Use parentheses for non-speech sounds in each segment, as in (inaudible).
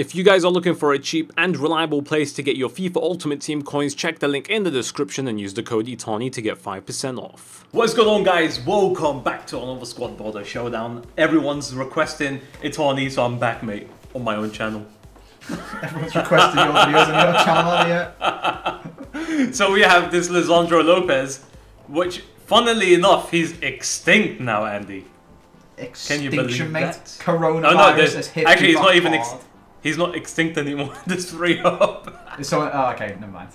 If you guys are looking for a cheap and reliable place to get your FIFA Ultimate Team coins, check the link in the description and use the code ITANI to get 5% off. What's going on guys? Welcome back to another Squad Builder Showdown. Everyone's requesting Itani, so I'm back mate, on my own channel. (laughs) Everyone's requesting your videos on your channel, yeah. (laughs) so we have this Lisandro Lopez, which funnily enough, he's extinct now, Andy. Extinction, Can you believe mate. that? Coronavirus Oh no, there's- has hit actually he's not even ex- hard. He's not extinct anymore. (laughs) There's three up. So, oh, okay, never mind.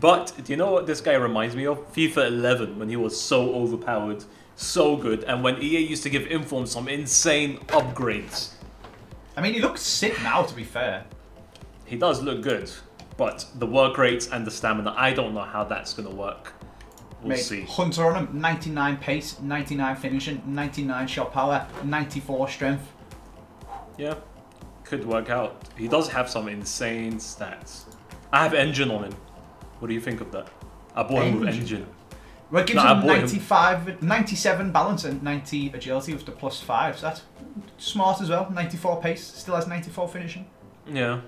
But do you know what this guy reminds me of? FIFA 11 when he was so overpowered, so good, and when EA used to give Inform some insane upgrades. I mean, he looks sick now, to be fair. He does look good, but the work rates and the stamina, I don't know how that's gonna work. We'll Mate, see. Hunter on him, 99 pace, 99 finishing, 99 shot power, 94 strength. Yeah, could work out. He does have some insane stats. I have engine on him. What do you think of that? I bought him with Engine? engine. Well, it gives No, him bought him. 95, 97 balance and 90 agility with the plus 5. So that's smart as well. 94 pace, still has 94 finishing. Yeah,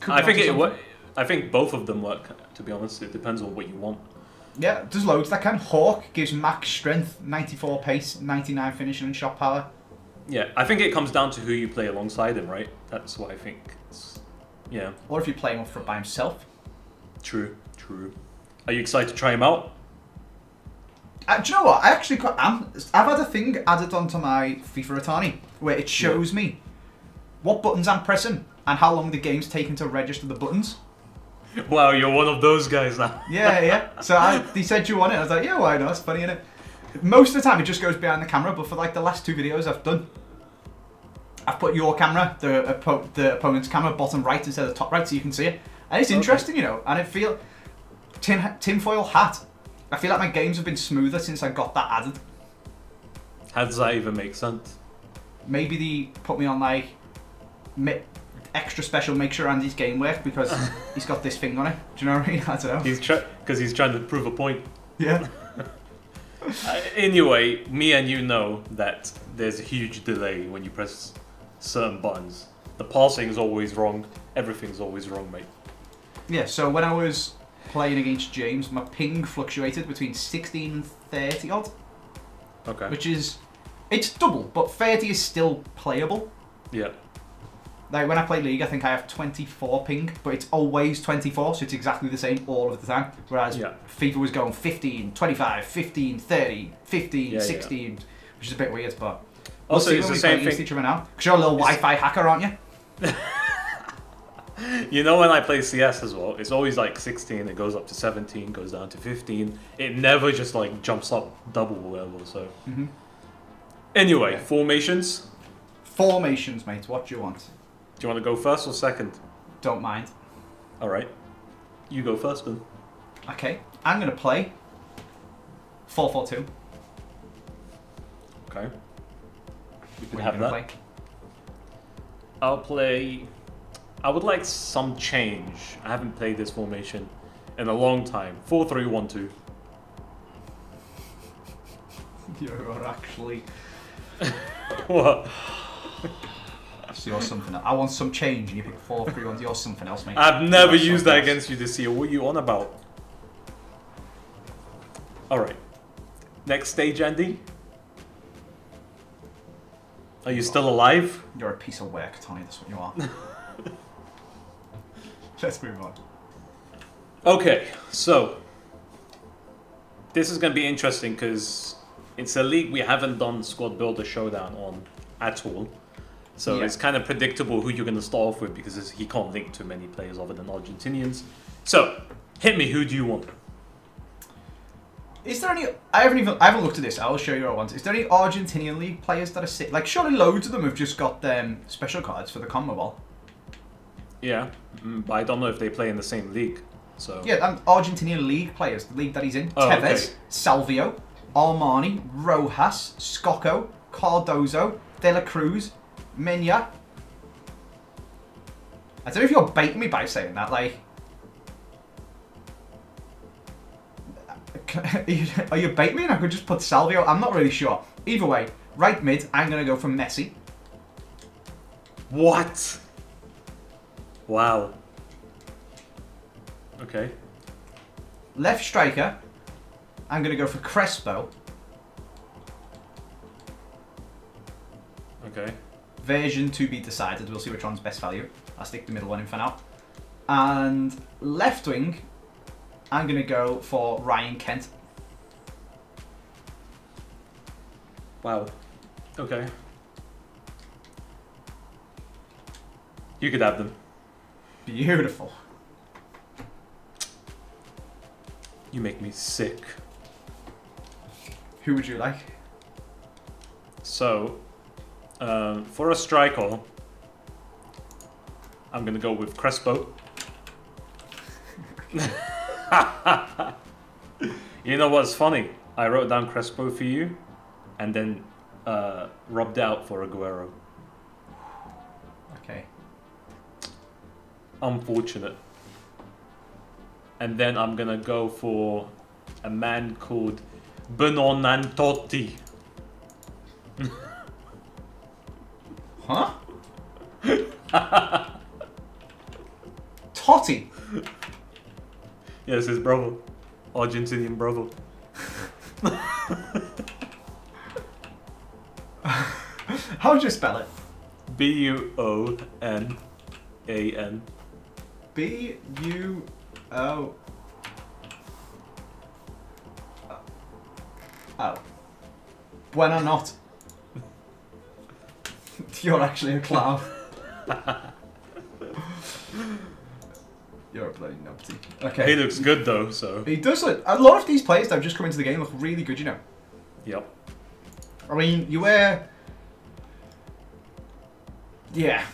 Could I think it. something. I think both of them work. To be honest, it depends on what you want. Yeah, there's loads that can. Hawk gives max strength, 94 pace, 99 finishing and shot power. Yeah, I think it comes down to who you play alongside him, right? That's what I think. It's, yeah, Or if you play him for by himself. true, true. Are you excited to try him out? Uh, do you know what? I actually quite am. I've had a thing added onto my FIFA Itani where it shows me what buttons I'm pressing and how long the game's taking to register the buttons. Wow, you're one of those guys now. Yeah, yeah. (laughs) So I, they said you want it. I was like, yeah, why not? It's funny, innit? Most of the time it just goes behind the camera, but for like the last two videos I've done, I've put your camera, the oppo- the opponent's camera, bottom right instead of top right, so you can see it. And it's Okay. interesting, you know. And I feel tin tinfoil hat. I feel like my games have been smoother since I got that added. How does that even make sense? Maybe they put me on like extra special, make sure Andy's game work because (laughs) he's got this thing on it. Do you know what I mean? (laughs) I don't know. He's because he's trying to prove a point. Yeah. (laughs) Uh, anyway, me and you know that there's a huge delay when you press certain buttons. The parsing is always wrong. Everything's always wrong, mate. Yeah, so when I was playing against James, my ping fluctuated between 16 and 30 odd, Okay. which is it's double, but 30 is still playable. Yeah. Like when I play League, I think I have 24 ping, but it's always 24, so it's exactly the same all of the time. Whereas Yeah. FIFA was going 15, 25, 15, 30, 15, Yeah, yeah. 16, which is a bit weird, but we'll Also, see it's the same thing. each other now. Because you're a little It's- Wi-Fi hacker, aren't you? (laughs) You know when I play CS as well, it's always like 16, it goes up to 17, goes down to 15. It never just like jumps up double or whatever, so. Mhm. Anyway, Okay. formations. Formations, mate. What do you want? Do you want to go first or second? Don't mind. Alright. You go first then. Okay, I'm gonna play 4-4-2. Okay. We can What have you that. play? I'll play. I would like some change. I haven't played this formation in a long time. 4 3 1 2. (laughs) You're actually. (laughs) What? (laughs) So you're something else. I want some change, and you pick 4 3 1. You're something else, mate. I've never used that against you this year. What are you on about? Alright. Next stage, Andy. Are you still alive? You're a piece of work, Tony. That's what you are. (laughs) Let's move on. Okay, so this is going to be interesting because it's a league we haven't done Squad Builder Showdown on at all. So Yeah. it's kind of predictable who you're going to start off with because he can't link to many players other than Argentinians. So, hit me. Who do you want? Is there any? I haven't even. I haven't looked at this. I'll show you what I want. Is there any Argentinian league players that are sick? Like, surely loads of them have just got um, special cards for the CONMEBOL. Yeah, mm, but I don't know if they play in the same league. So Yeah, um, Argentinian league players. The league that he's in. Oh, Tevez, okay. Salvio, Armani, Rojas, Scocco, Cardozo, De La Cruz, Mena. I don't know if you're baiting me by saying that. Like, (laughs) are you baiting me? And I could just put Salvio. I'm not really sure. Either way, right mid. I'm gonna go for Messi. What? Wow. Okay. Left striker, I'm going to go for Crespo. Okay. Version to be decided. We'll see which one's best value. I'll stick the middle one in for now. And left wing, I'm going to go for Ryan Kent. Wow. Okay. You could have them. Beautiful. You make me sick. Who would you like? So, um, for a striker, I'm gonna go with Crespo. (laughs) you know what's funny? I wrote down Crespo for you, and then uh, rubbed out for Aguero. Okay. Unfortunate. And then I'm gonna go for a man called Buonanotte. (laughs) Huh? (laughs) Totti. Yes, his brother. Argentinian brother. How would you spell it? B U O N A N. B U O. Oh. When I'm not. (laughs) You're actually a clown. You're a bloody numpty. Okay. He looks good though, so. He does look. A lot of these players that have just come into the game look really good, you know. Yep. I mean, you were. Yeah.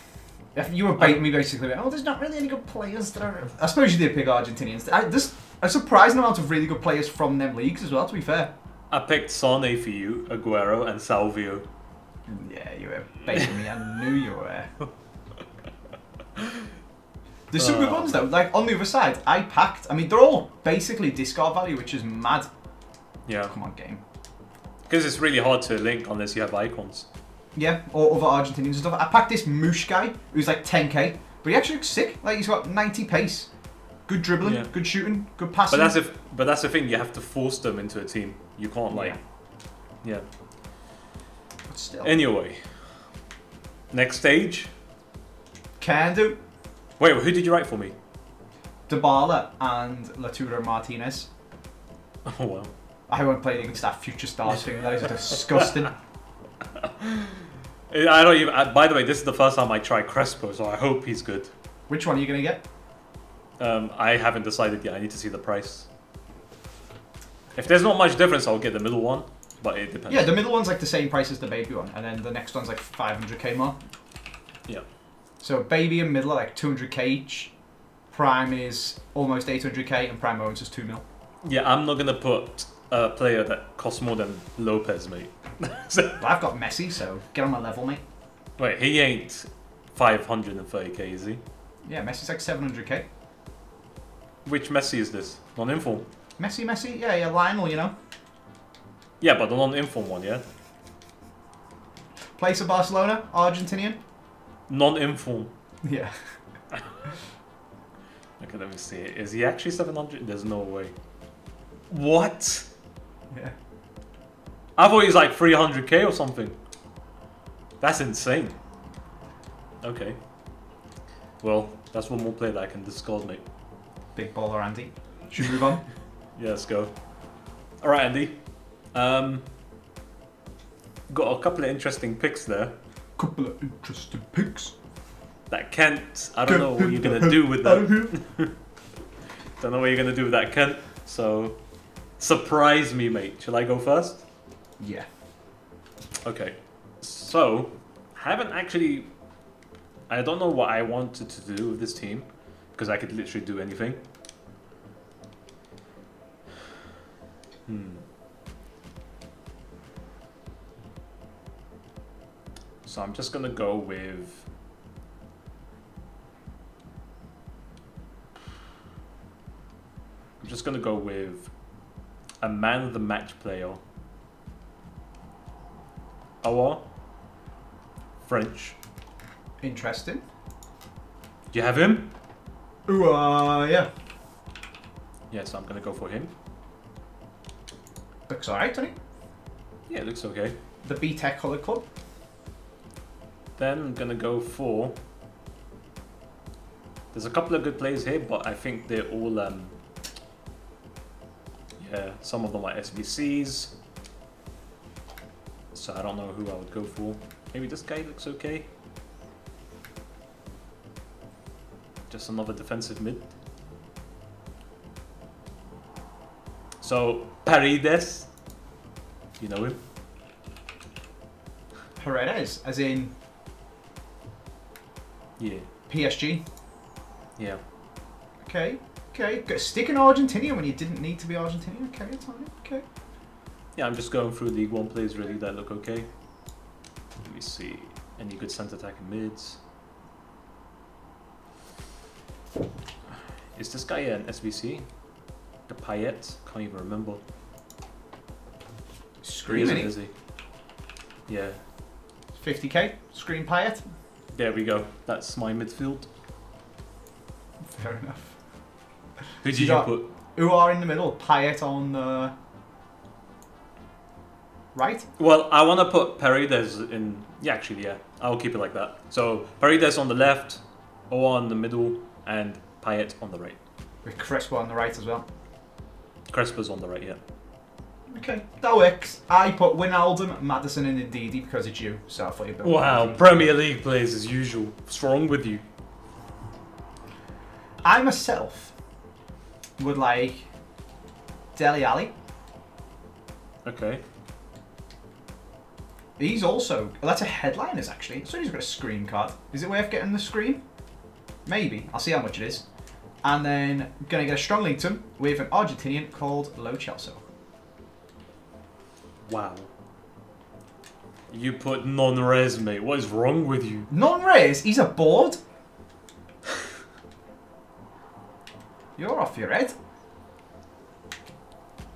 If you were baiting me basically, oh, there's not really any good players that are. I suppose you did pick Argentinians. I, there's a surprising amount of really good players from them leagues as well, to be fair. I picked Sane for you, Aguero, and Salvio. Yeah, you were baiting me. I knew you (laughs) were. There's some good Uh. ones though. Like on the other side, I packed. I mean, they're all basically discard value, which is mad. Yeah. Come on, game. Because it's really hard to link unless you have icons. Yeah, or other Argentinians and stuff. I packed this Moosh guy who's like 10k, but he actually looks sick. Like he's got 90 pace, good dribbling, Yeah. good shooting, good passing. But that's if but that's the thing, you have to force them into a team. You can't like yeah. But still, Anyway. Next stage. can do. Wait, who did you write for me? Dybala and Lautaro Martinez. Oh wow. I won't play against that future stars thing. That is disgusting. (laughs) I don't even. By the way, this is the first time I try Crespo, so I hope he's good. Which one are you gonna get? Um, I haven't decided yet. I need to see the price. If there's not much difference, I'll get the middle one, but it depends. Yeah, the middle one's like the same price as the baby one, and then the next one's like 500k more. Yeah. So baby and middle are like 200k each. Prime is almost 800k, and Prime owns is 2 mil. Yeah, I'm not gonna put a player that costs more than Lopez, mate. (laughs) So- But I've got Messi, so get on my level, mate. Wait, he ain't 530k, is he? Yeah, Messi's like 700k. Which Messi is this? Non-inform? Messi, Messi, yeah, yeah, Lionel, you know. Yeah, but the non-inform one, yeah? Place of Barcelona, Argentinian. Non-inform. (laughs) Yeah. (laughs) Okay, let me see. Is he actually 700? There's no way. What? Yeah. I thought he was like 300k or something. That's insane. Okay. Well, that's one more player that I can discard, mate. Big baller Andy. Should we move on? (laughs) Yeah, let's go. All right, Andy. Um, got a couple of interesting picks there. Couple of interesting picks. That Kent, I don't know what you're gonna do with that. (laughs) Don't know what you're gonna do with that Kent. So, surprise me, mate. Shall I go first? Yeah. Okay. So, haven't actually. I don't know what I wanted to do with this team because I could literally do anything. Hmm. So I'm just gonna go with. I'm just gonna go with a man of the match player. Aouar. French. Interesting. Do you have him? Ooh, uh, yeah. Yes, I'm gonna go for him. Looks alright, doesn't he? Yeah, it looks okay. The B Tech Colour Club. Then I'm gonna go for. There's a couple of good players here, but I think they're all. Um, yeah, some of them are SBCs. So I don't know who I would go for. Maybe this guy looks okay. Just another defensive mid. So Paredes, you know him. Paredes, as in Yeah, PSG. yeah. Okay, okay. Got- Stick in Argentina when you didn't need to be Argentinian. Okay, it's fine. Okay. Yeah, I'm just going through Ligue 1 players really that look okay. Let me see. Any good centre attacking mids? Is this guy an SBC? The Payet? Can't even remember. He Screaming. is, is he? Yeah. 50k. Scream Payet. There we go. That's my midfield. Fair enough. Who did you you put? Who are in the middle? Payet on the right. Well, I want to put Paredes in. Yeah, actually, yeah. I'll keep it like that. So Paredes on the left, or on the middle, and Payet on the right. With Crespo on the right as well. Crespo's on the right, yeah. Okay, that works. I put Wijnaldum, Maddison, and Ndidi because it's you. So I thought you'd Wow, Premier League players as usual. What's wrong with you? I myself would like Dele Alli. Okay. He's also well, that's a headliners actually. So he's got a Scream card. Is it worth getting the Scream? Maybe. I'll see how much it is. And then gonna get a strong link to him with an Argentinian called Lo Celso. Wow. You put non-res, mate. What is wrong with you? Non-raise, he's a board. You're off your head.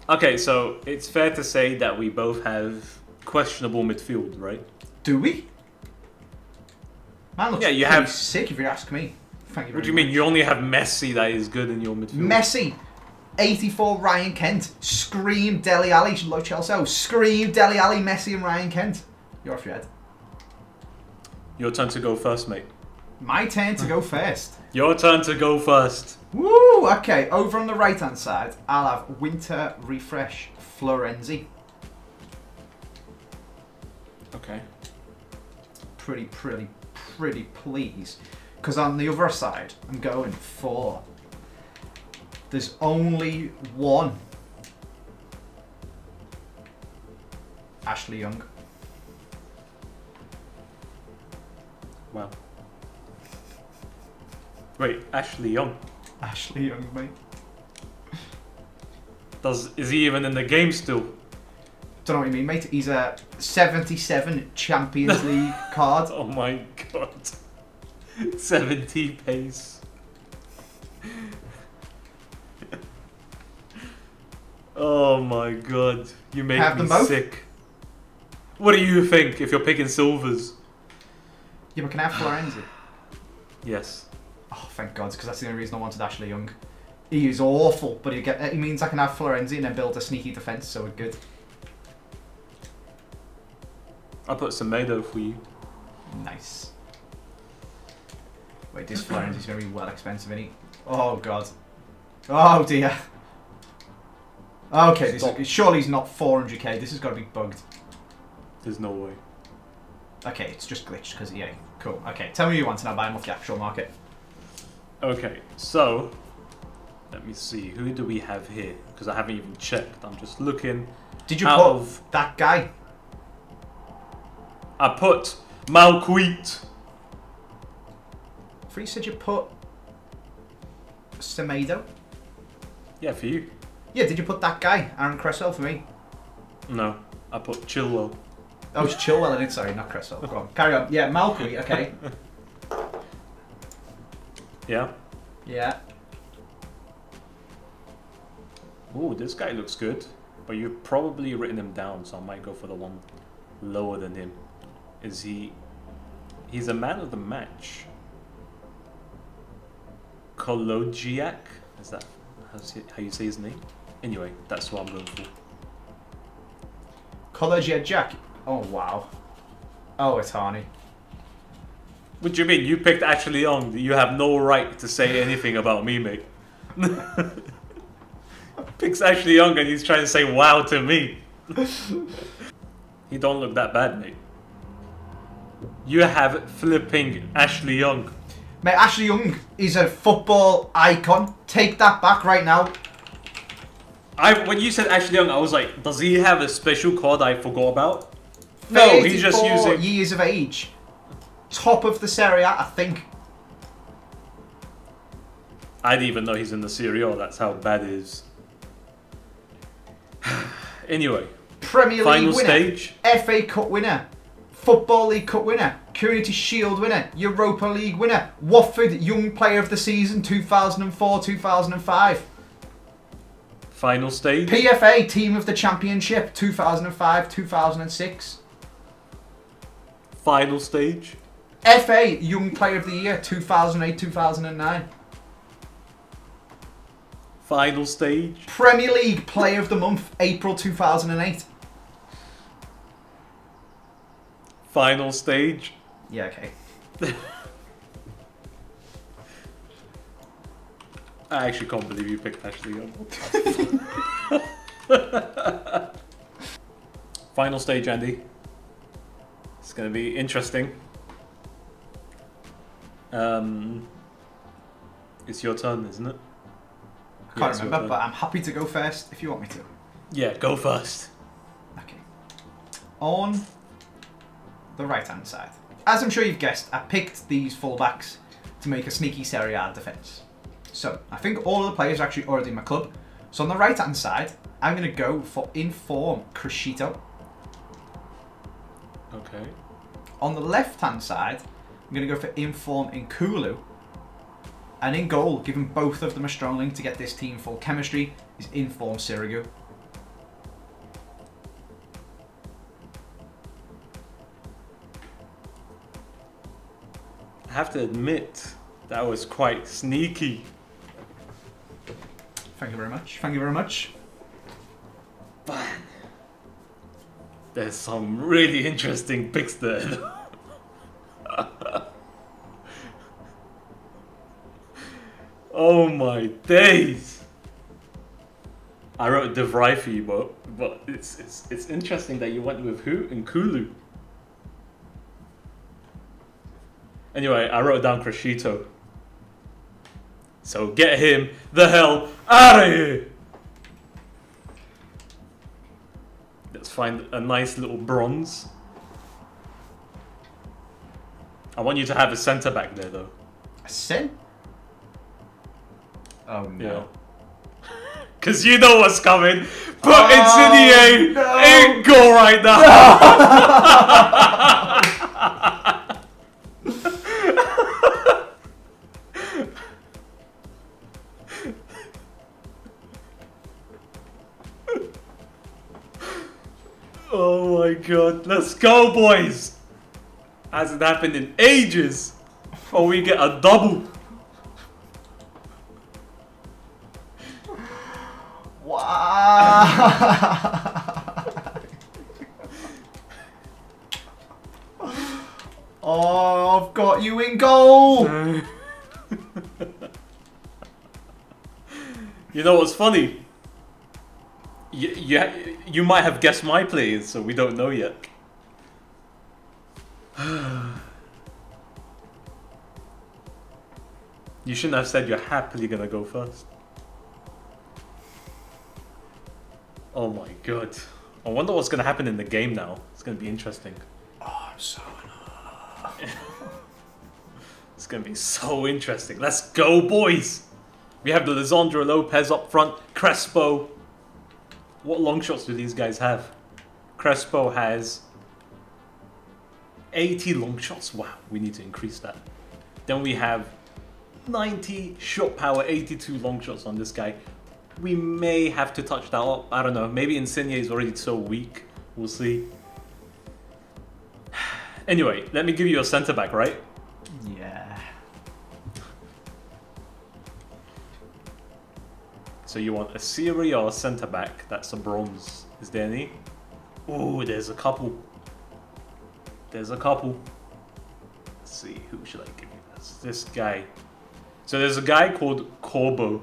Okay, so it's fair to say that we both have questionable midfield, right? Do we? Man looks Yeah, you have- sick if you ask me. Thank you. What do you mean? You only have Messi that is good in your midfield. Messi, 84 Ryan Kent. Scream Dele Alli, Lo Celso. Scream Dele Alli, Messi, and Ryan Kent. You're off your head. Your turn to go first, mate. My turn to go (laughs) first. Your turn to go first. Woo! Okay, over on the right hand side, I'll have Winter Refresh Florenzi. Okay. Pretty, pretty, pretty please. Because on the other side, I'm going for. There's only one. Ashley Young. Wow. Wait, Ashley Young. Ashley Young, mate. Does is he even in the game still? Don't know what you mean, mate. He's a 77 Champions (laughs) League card. Oh my god. (laughs) 70 pace. Oh my god. You make Have me sick. What do you think if you're picking silvers? Yeah, but can I have Florenzi? (sighs) Yes. Oh, thank God, because that's the only reason I wanted Ashley Young. He is awful, but he get he means I can have Florenzi and then build a sneaky defence, so we're good. I'll put Semedo for you. Nice. Wait, this Florenzi's to be well expensive, isn't he? Oh God. Oh dear. Okay, this Stop. is, surely he's not 400k. This has got to be bugged. There's no way. Okay, it's just glitched because EA. Cool. Okay, tell me you want and I'll buy him off the actual market. Okay, so let me see. Who do we have here? Because I haven't even checked. I'm just looking. Did you put of- that guy? I put Malcuit. For you said you put Semedo? Yeah, for you. Yeah, did you put that guy, Aaron Cresswell, for me? No, I put Chilwell. Oh, it's Chilwell, I did. Sorry, not Cresswell. Go on, carry on. Yeah, Malcuit. Okay. (laughs) Yeah. Yeah. Ooh, this guy looks good. But you've probably written him down, so I might go for the one lower than him. Is he? He's a man of the match. Kolodziejczak? Is that how you say his name? Anyway, that's what I'm going for. Kolodziejczak. Oh, wow. Oh, it's Harney. What do you mean? You picked Ashley Young. You have no right to say anything about me, mate. (laughs) Picks Ashley Young and he's trying to say wow to me. (laughs) he don't look that bad, mate. You have flipping Ashley Young. Mate, Ashley Young is a football icon. Take that back right now. I when you said Ashley Young, I was like, does he have a special card I forgot about? No, he's just using years of age. Top of the Serie A, I think. I didn't even know he's in the Serie A. That's how bad it is. (sighs) anyway, Premier League final winner, stage. FA Cup winner, Football League Cup winner, Community Shield winner, Europa League winner, Watford Young Player of the Season 2004-2005. Final stage. PFA Team of the Championship 2005-2006. Final stage. FA Young Player of the Year 2008-2009. Final stage. Premier League Player of the Month April 2008. Final stage. Yeah, okay. (laughs) I actually can't believe you picked Ashley. (laughs) Final stage, Andy. It's going to be interesting. Um, it's your turn, isn't it? I can't Yeah, remember, but I'm happy to go first if you want me to. Yeah, go first. Okay. On the right hand side. As I'm sure you've guessed, I picked these fullbacks to make a sneaky Serie A defence. So, I think all of the players are actually already in my club. So on the right hand side, I'm going to go for Inform Criscito. Okay. On the left hand side, I'm going to go for Inform N'Koulou. And in goal, given both of them a strong link to get this team full chemistry, is Inform Sirigu. I have to admit, that was quite sneaky. Thank you very much. Thank you very much. There's some really interesting picks there. (laughs) oh my days! I wrote De Vrij for you, but but it's it's it's interesting that you went with who N'Koulou. Anyway, I wrote down Criscito. So get him the hell out of here! Let's find a nice little bronze. I want you to have a centre back there though. A sin? Oh no. Yeah. (laughs) Cause you know what's coming. Put Oh, Insigne no. in goal right now. (laughs) (laughs) oh my god. Let's go, boys. Hasn't happened in ages. Or we get a double. Wow. (laughs) oh, I've got you in goal. (laughs) You know what's funny? You, you, you might have guessed my players, so we don't know yet. (sighs) you shouldn't have said you're happily gonna go first. Oh my god. I wonder what's gonna happen in the game now. It's gonna be interesting. Oh, I'm so (laughs) It's gonna be so interesting. Let's go, boys! We have the Lisandro Lopez up front, Crespo. What long shots do these guys have? Crespo has 80 long shots. Wow, we need to increase that. Then we have 90 shot power, 82 long shots on this guy. We may have to touch that up. I don't know. Maybe Insigne is already so weak. We'll see. (sighs) Anyway, let me give you a centre back, right? Yeah. So you want a Serie or a centre back? That's a bronze. Is there any? Oh, there's a couple. There's a couple. Let's see, who should I give you this? This guy. So there's a guy called Corbo.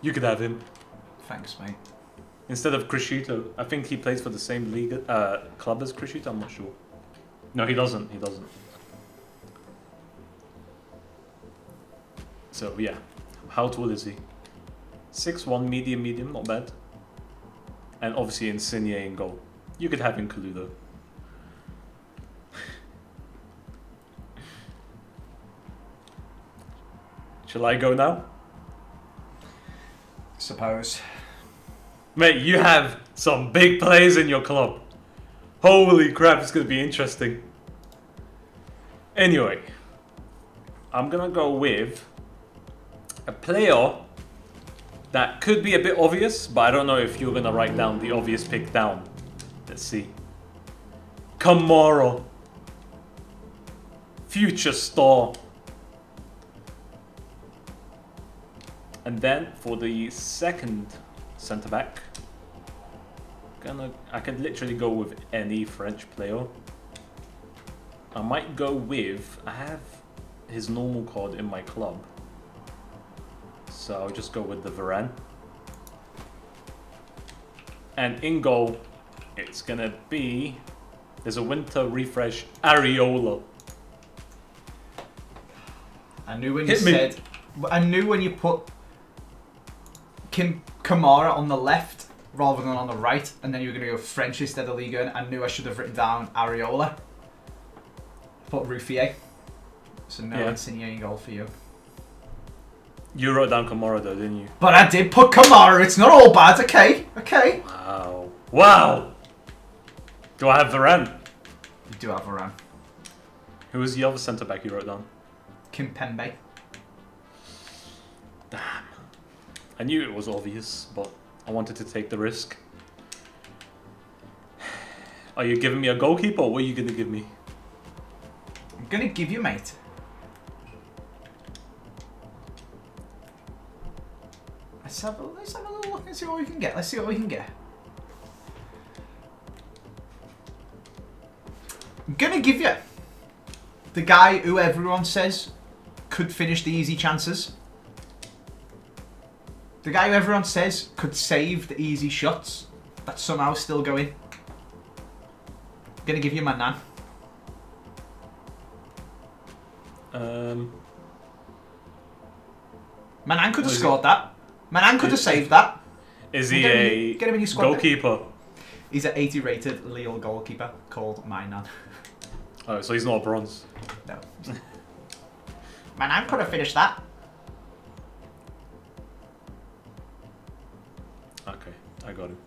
You could have him Thanks, mate. instead of Criscito. I think he plays for the same league uh, club as Criscito. I'm not sure. No, he doesn't. He doesn't. So yeah, how tall is he? Six one, medium, medium, not bad. And obviously Insigne in goal. You could have Includo. (laughs) Shall I go now? Suppose. Mate, you have some big players in your club. Holy crap, it's gonna be interesting. Anyway, I'm gonna go with a player that could be a bit obvious, but I don't know if you're gonna write down the obvious pick down. Let's see. Kamara. Future star. And then for the second centre back, gonna I could literally go with any French player. I might go with I have his normal card in my club. So I'll just go with the Varane. And in goal, it's gonna be there's a winter refresh Areola. I knew when Hit you me. said. I knew when you put Kim Kamara on the left rather than on the right, and then you were going to go French instead of Ligue 1. I knew I should have written down Areola. Put Ruffier. So no Yeah. Insigne in goal for you. You wrote down Kamara though, didn't you? But I did put Kamara. It's not all bad. Okay. Okay. Wow. Wow. Do I have Varane? You do have Varane. Who was the other centre back you wrote down? Kimpembe. I knew it was obvious, but I wanted to take the risk. (sighs) Are you giving me a goalkeeper or what are you going to give me? I'm gonna give you, mate. Let's have a let's have a little look and see what we can get. Let's see what we can get. I'm gonna give you the guy who everyone says could finish the easy chances. The guy who everyone says could save the easy shots that somehow still go in. gonna give you my nan. Um, Maignan could have scored that. Maignan could have saved that. is he Get him a get him in your squad goalkeeper? He's an 80 rated Lille goalkeeper called Maignan. Oh, so he's not a bronze. No. Maignan could have finished that. Okay, I got him.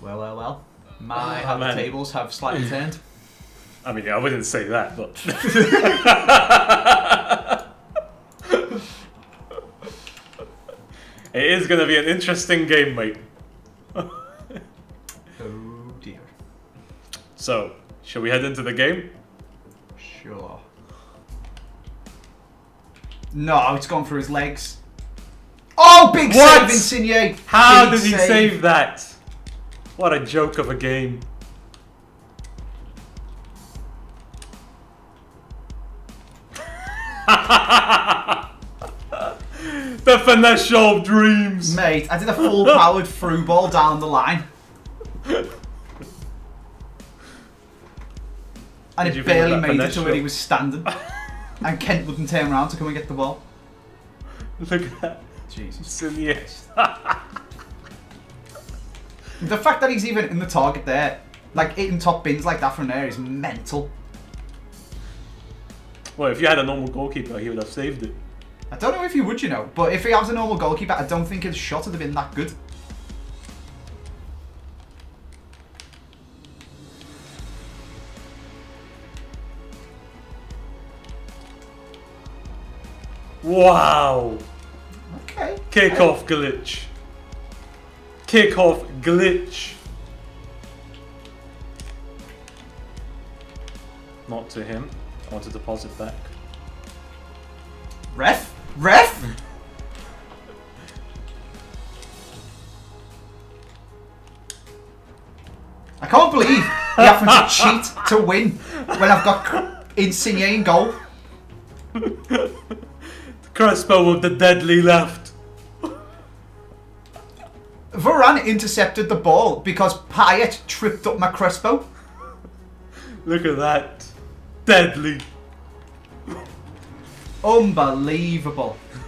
Well, well, well. My Oh, man. tables have slightly turned. (laughs) I mean, yeah, I wouldn't say that, but (laughs) it is going to be an interesting game, mate. (laughs) Oh dear. So, shall we head into the game? Sure. No, it's gone for his legs. Oh, big What? save, Insigne. How Big did he save that? What a joke of a game. The finesse of dreams. Mate, I did a full powered (laughs) through ball down the line. And Did it barely made it to where he was standing. (laughs) and Kent wouldn't turn around to come and get the ball. Look at that. Jesus. It's. (laughs) The fact that he's even in the target there, like hitting top bins like that from there is mental. Well, if you had a normal goalkeeper, he would have saved it. I don't know if he would, you know, but if he has a normal goalkeeper, I don't think his shot would have been that good. Wow. Okay. Kickoff glitch. Kickoff glitch. Not to him. I want to deposit back. Ref? Ref? I can't believe you (laughs) having to cheat to win when I've got Insigne in goal. Crespo with the deadly left. Varane intercepted the ball because Payet tripped up my Crespo. Look at that. Deadly. Unbelievable. You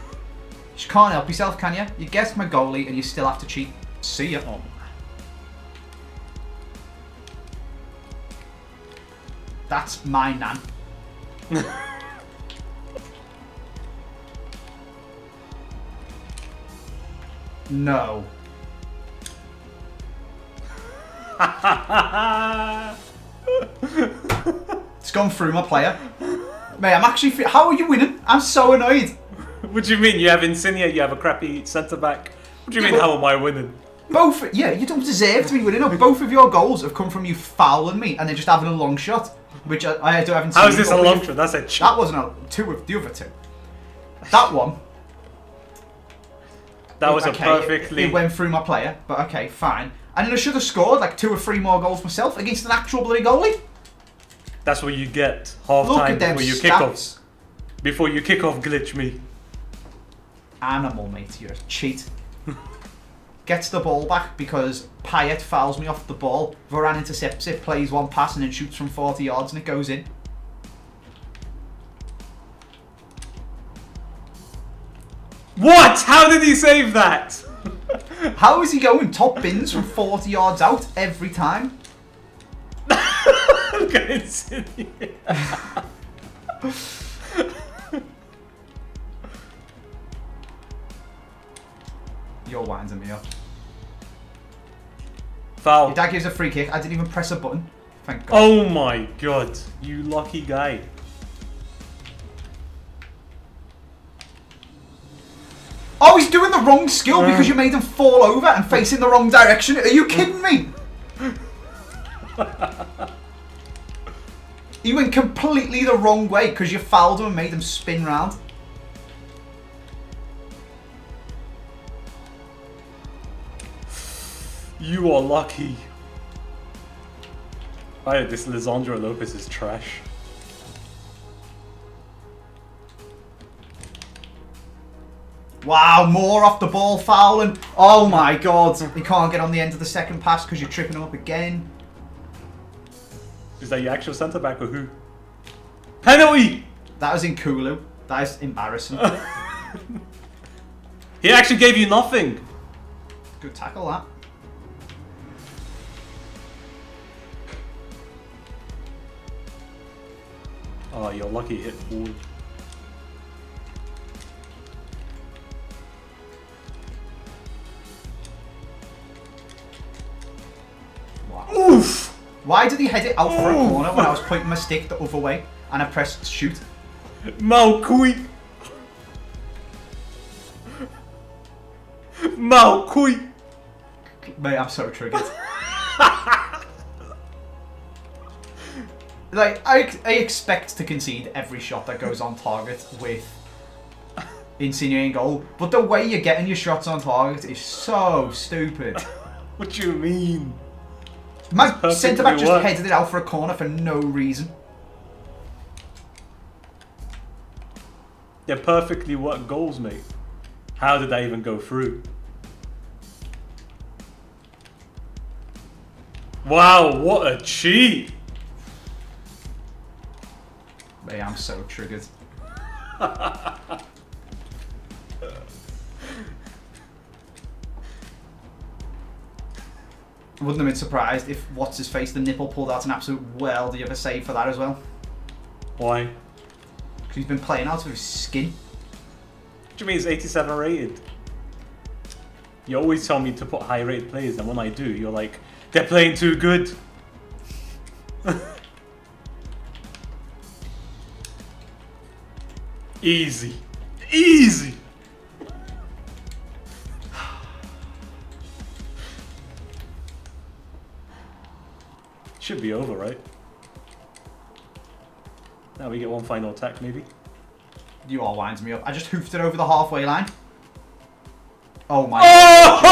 just can't help yourself, can you? You guessed my goalie and you still have to cheat. See ya. Oh. That's my nan. (laughs) no. (laughs) It's gone through my player. Mate, I'm actually. How are you winning? I'm so annoyed. (laughs) what do you mean? You have Insigne, you have a crappy centre back. What do you Yeah, mean, how am I winning? Both, yeah, you don't deserve to be winning. No, both of your goals have come from you fouling me and then just having a long shot, which I, I do haven't seen. How is this a long shot? That's a cheat. That wasn't a two of the other two. That one. That was okay, a it- perfectly. It, went through my player, but okay, fine. And then I should have scored like two or three more goals myself against an actual bloody goalie. That's what you get. Half Look time before you kick off. Before you kick off, glitch me. Animal, mate, you're a cheat. Gets the ball back because Payet fouls me off the ball. Varane intercepts it, plays one pass, and then shoots from 40 yards, and it goes in. What? How did he save that? (laughs) How is he going top bins from 40 yards out every time? (laughs) Look at Insigne. You're winding me up. Foul. Your dad gives a free kick. I didn't even press a button. Thank God. Oh my god. You lucky guy. Oh, he's doing the wrong skill because mm. you made him fall over and face in the wrong direction. Are you kidding me? (laughs) he went completely the wrong way because you fouled him and made him spin round. You are lucky. Oh, this Lisandro Lopez is trash. Wow, more off the ball fouling. Oh my god. He can't get on the end of the second pass because you're tripping him up again. Is that your actual centre back or who? Penalty! That was N'Koulou. That is embarrassing. (laughs) He actually gave you nothing. Good tackle that. Oh, you're lucky hit ball. Why did he head it out for a corner when I was pointing my stick the other way and I pressed shoot? Malcuit! Malcuit! Mate, I'm so triggered. (laughs) like, I, I expect to concede every shot that goes on target with Insigne in goal, but the way you're getting your shots on target is so stupid. (laughs) What do you mean? My (laughs) centre back just worked. headed it out for a corner for no reason. They're perfectly worked goals, mate. How did that even go through? Wow, what a cheat! Mate, I'm so triggered. (laughs) wouldn't have been surprised if what's his face, the nipple pulled out an absolute well. Do you ever save for that as well? Why? Because he's been playing out of his skin. What do you mean it's 87 rated? You always tell me to put high rated players, and when I do, you're like, they're playing too good. (laughs) Easy. Easy! Should be over, right? Now we get one final attack, maybe. You all winds me up. I just hoofed it over the halfway line. Oh my oh!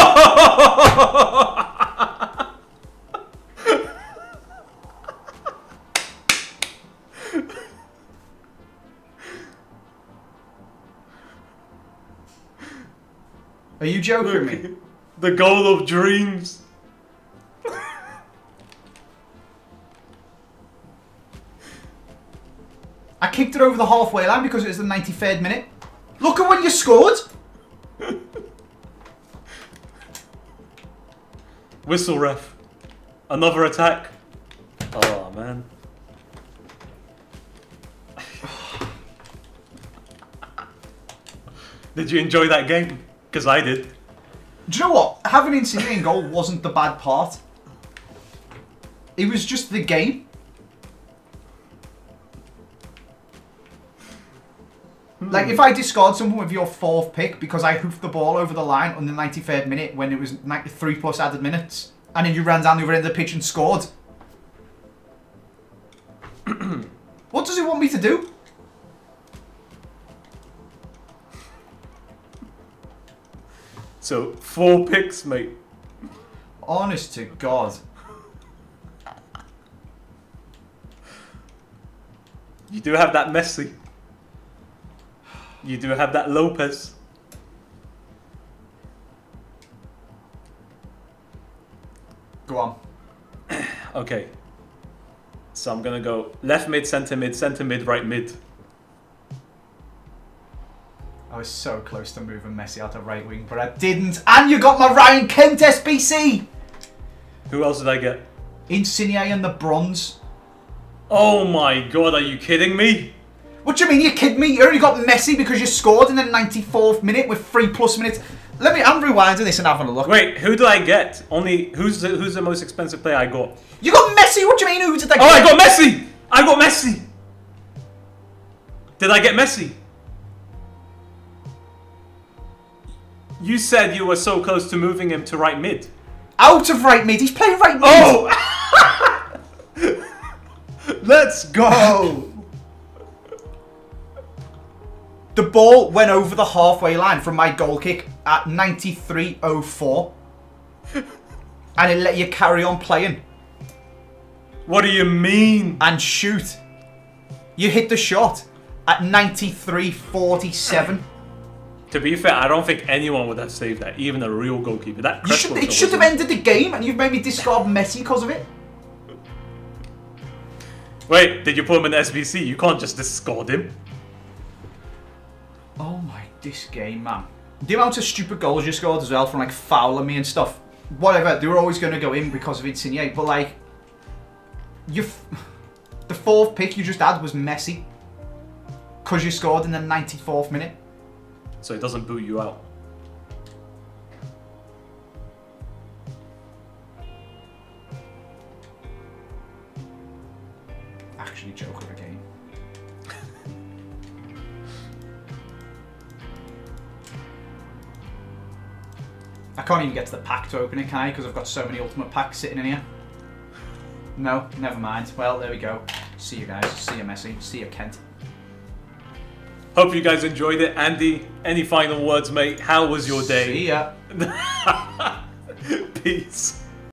(laughs) Are you joking me? the goal of dreams. Over the halfway line because it was the 93rd minute. Look at when you scored. (laughs) Whistle ref. Another attack. Oh man. (sighs) did you enjoy that game? Because I did. Do you know what? Having Insigne in goal wasn't the bad part. It was just the game. Like, if I discard someone with your fourth pick because I hoofed the ball over the line on the 93rd minute when it was 93 plus added minutes, and then you ran down the other end of the pitch and scored. (clears throat) what does he want me to do? So four picks, mate. Honest to God. You do have that Messi. You do have that Lopez. Go on. (clears throat) Okay. So I'm gonna go left mid, center mid, center mid, right mid. I was so close to moving Messi out of right wing, but I didn't. And you got my Ryan Kent SBC! Who else did I get? Insigne and the bronze. Oh my god, are you kidding me? What do you mean? You kidding me? You only got Messi because you scored in the 94th minute with three plus minutes. Let me. I'm rewinding this and having a look. Wait, who did I get? Only who's the, who's the most expensive player I got? You got Messi. What do you mean? Who did I Oh, I got Messi. I got Messi. Did I get Messi? You said you were so close to moving him to right mid. out of right mid. He's playing right mid. Oh! (laughs) Let's go. (laughs) The ball went over the halfway line from my goal kick at 93.04. and it let you carry on playing What do you mean? and shoot. You hit the shot at 93.47. To be fair, I don't think anyone would have saved that, even a real goalkeeper. That You should, it should have ended the game and you've made me discard Messi because of it. Wait, did you put him in the SBC? You can't just discard him. Oh my, this game, man. The amount of stupid goals you scored as well from like fouling me and stuff. Whatever, they were always going to go in because of Insigne, but like, you, (sighs) the fourth pick you just had was Messi. Because you scored in the 94th minute. So it doesn't boot you out. I can't even get to the pack to open it, can I? Because I've got so many ultimate packs sitting in here. No, never mind. Well, there we go. See you guys. See you, Messi. See you, Kent. Hope you guys enjoyed it. Andy, any final words, mate? How was your day? See ya. (laughs) Peace.